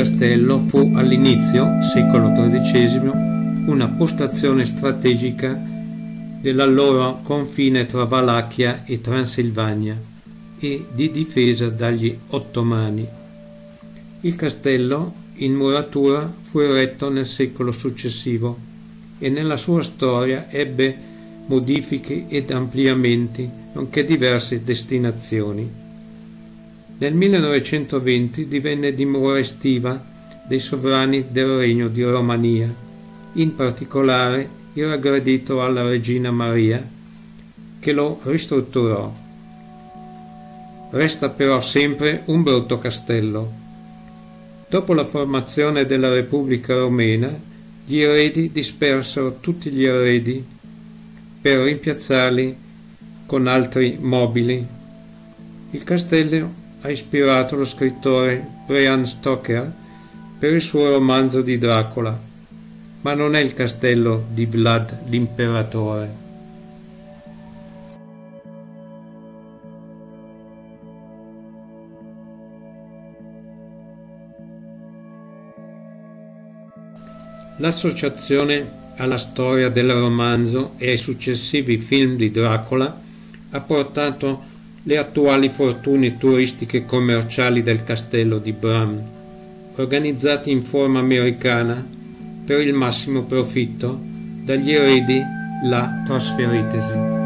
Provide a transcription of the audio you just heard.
castello fu all'inizio, secolo XIII, una postazione strategica dell'allora confine tra Valacchia e Transilvania e di difesa dagli ottomani. Il castello in muratura fu eretto nel secolo successivo e nella sua storia ebbe modifiche ed ampliamenti, nonché diverse destinazioni. Nel 1920 divenne dimora estiva dei sovrani del Regno di Romania, in particolare era gradito alla regina Maria, che lo ristrutturò. Resta però sempre un brutto castello. Dopo la formazione della Repubblica Romena, gli eredi dispersero tutti gli eredi per rimpiazzarli con altri mobili. Il castello ha ispirato lo scrittore Bram Stoker per il suo romanzo di Dracula, ma non è il castello di Vlad l'imperatore. L'associazione alla storia del romanzo e ai successivi film di Dracula ha portato le attuali fortune turistiche e commerciali del castello di Bram, organizzati in forma americana per il massimo profitto dagli eredi là trasferitesi.